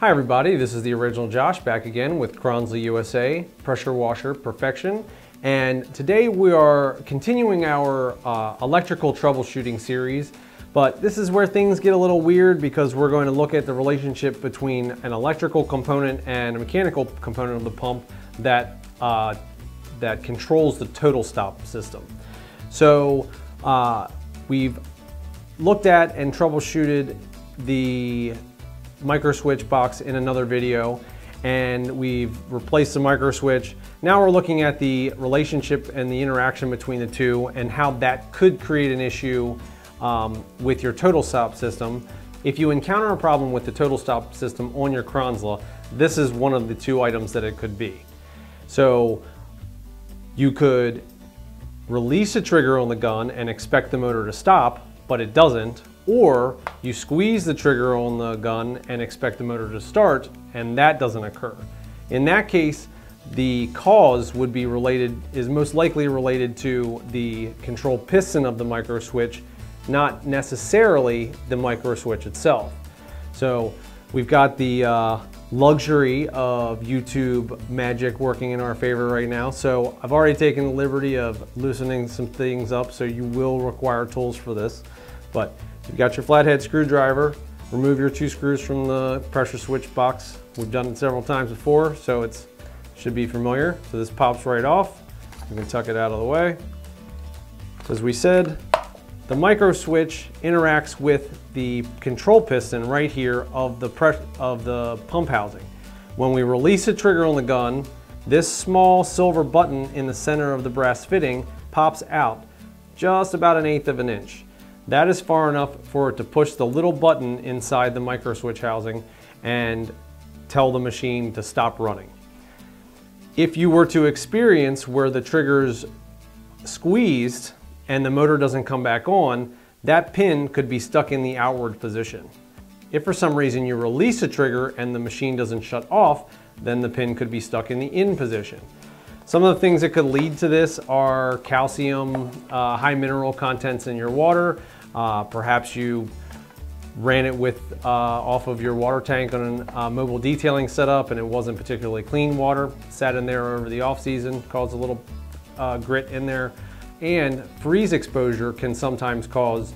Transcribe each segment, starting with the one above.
Hi everybody, this is the original Josh back again with Kranzle USA Pressure Washer Perfection. And today we are continuing our uh, electrical troubleshooting series, but this is where things get a little weird because we're going to look at the relationship between an electrical component and a mechanical component of the pump that, uh, that controls the total stop system. So uh, we've looked at and troubleshooted the micro switch box in another video and we've replaced the micro switch. Now we're looking at the relationship and the interaction between the two and how that could create an issue um, with your total stop system. If you encounter a problem with the total stop system on your Kranzle, this is one of the two items that it could be. So you could release a trigger on the gun and expect the motor to stop, but it doesn't, or you squeeze the trigger on the gun and expect the motor to start and that doesn't occur. In that case, the cause would be related, is most likely related to the control piston of the micro switch, not necessarily the micro switch itself. So we've got the uh, luxury of YouTube magic working in our favor right now. So I've already taken the liberty of loosening some things up, so you will require tools for this. But You've got your flathead screwdriver. Remove your two screws from the pressure switch box. We've done it several times before, so it should be familiar. So this pops right off. You can tuck it out of the way. So As we said, the micro switch interacts with the control piston right here of the, of the pump housing. When we release a trigger on the gun, this small silver button in the center of the brass fitting pops out just about an eighth of an inch. That is far enough for it to push the little button inside the micro switch housing and tell the machine to stop running. If you were to experience where the trigger's squeezed and the motor doesn't come back on, that pin could be stuck in the outward position. If for some reason you release a trigger and the machine doesn't shut off, then the pin could be stuck in the in position. Some of the things that could lead to this are calcium, uh, high mineral contents in your water, uh, perhaps you ran it with uh, off of your water tank on a uh, mobile detailing setup and it wasn't particularly clean water, sat in there over the off season, caused a little uh, grit in there. And freeze exposure can sometimes cause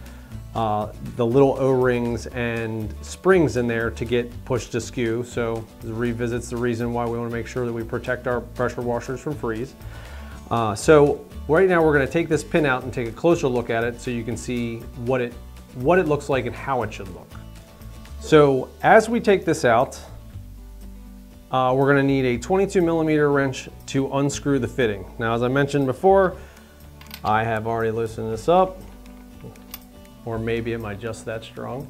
uh, the little O-rings and springs in there to get pushed askew. So revisits the reason why we want to make sure that we protect our pressure washers from freeze. Uh, so right now we're going to take this pin out and take a closer look at it so you can see what it, what it looks like and how it should look. So as we take this out, uh, we're going to need a 22 millimeter wrench to unscrew the fitting. Now as I mentioned before, I have already loosened this up, or maybe am I just that strong?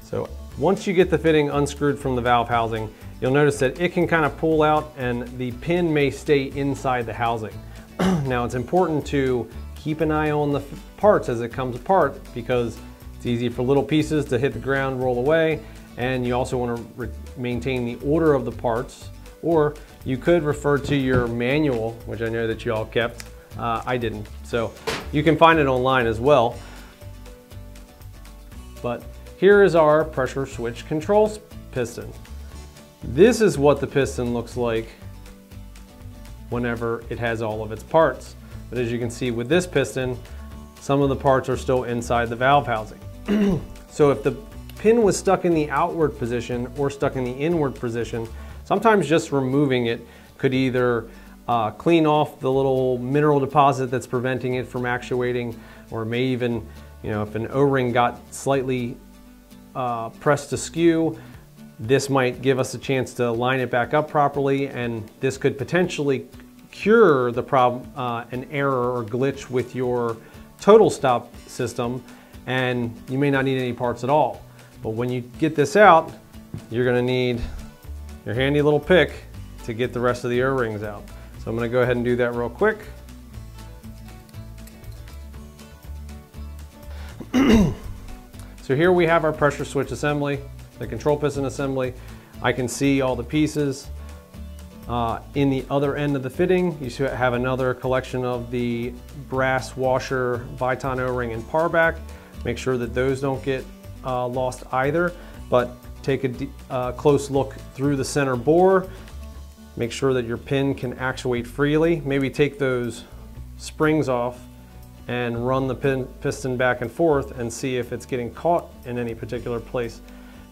So once you get the fitting unscrewed from the valve housing, you'll notice that it can kind of pull out and the pin may stay inside the housing. now it's important to keep an eye on the parts as it comes apart because it's easy for little pieces to hit the ground, roll away, and you also want to maintain the order of the parts or you could refer to your manual, which I know that you all kept. Uh, I didn't. So you can find it online as well. But here is our pressure switch control piston. This is what the piston looks like whenever it has all of its parts. But as you can see with this piston, some of the parts are still inside the valve housing. so if the pin was stuck in the outward position or stuck in the inward position, sometimes just removing it could either uh, clean off the little mineral deposit that's preventing it from actuating or may even, you know, if an O-ring got slightly uh, pressed askew, this might give us a chance to line it back up properly and this could potentially cure the problem, uh, an error or glitch with your total stop system and you may not need any parts at all. But when you get this out, you're gonna need your handy little pick to get the rest of the O-rings out. So I'm gonna go ahead and do that real quick. so here we have our pressure switch assembly the control piston assembly. I can see all the pieces. Uh, in the other end of the fitting, you have another collection of the brass washer, Viton O-ring, and Parbak. Make sure that those don't get uh, lost either. But take a uh, close look through the center bore. Make sure that your pin can actuate freely. Maybe take those springs off and run the pin, piston back and forth and see if it's getting caught in any particular place.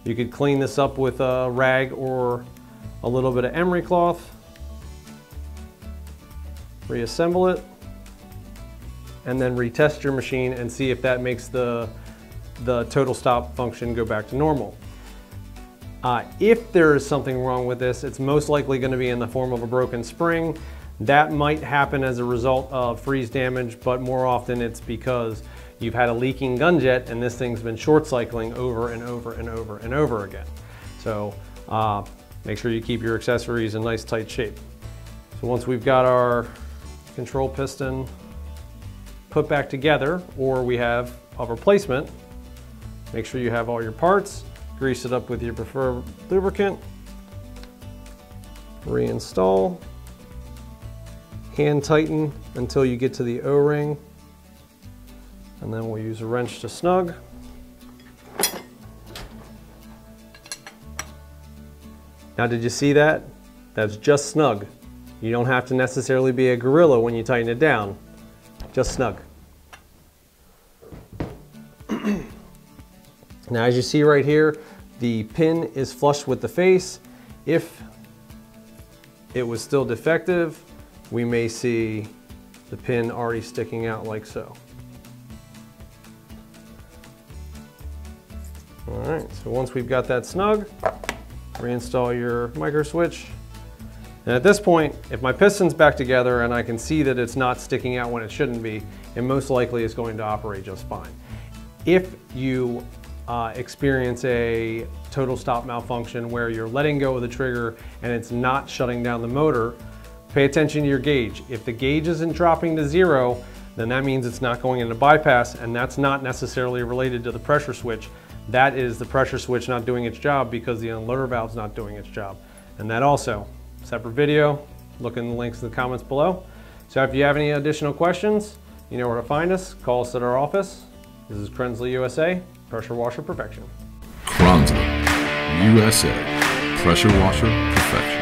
You could clean this up with a rag or a little bit of emery cloth, reassemble it, and then retest your machine and see if that makes the, the total stop function go back to normal. Uh, if there is something wrong with this, it's most likely going to be in the form of a broken spring. That might happen as a result of freeze damage, but more often it's because you've had a leaking gun jet and this thing's been short cycling over and over and over and over again. So uh, make sure you keep your accessories in nice tight shape. So once we've got our control piston put back together or we have a replacement, make sure you have all your parts, grease it up with your preferred lubricant, reinstall, hand tighten until you get to the O-ring and then we'll use a wrench to snug. Now did you see that? That's just snug. You don't have to necessarily be a gorilla when you tighten it down. Just snug. now as you see right here, the pin is flush with the face. If it was still defective, we may see the pin already sticking out like so. All right, so once we've got that snug, reinstall your micro switch. And at this point, if my piston's back together and I can see that it's not sticking out when it shouldn't be, it most likely is going to operate just fine. If you uh, experience a total stop malfunction where you're letting go of the trigger and it's not shutting down the motor, pay attention to your gauge. If the gauge isn't dropping to zero, then that means it's not going into bypass and that's not necessarily related to the pressure switch. That is the pressure switch not doing its job because the unloader valve's not doing its job. And that also, separate video, look in the links in the comments below. So if you have any additional questions, you know where to find us. Call us at our office. This is Kranzle USA, Pressure Washer Perfection. Kranzle USA, Pressure Washer Perfection.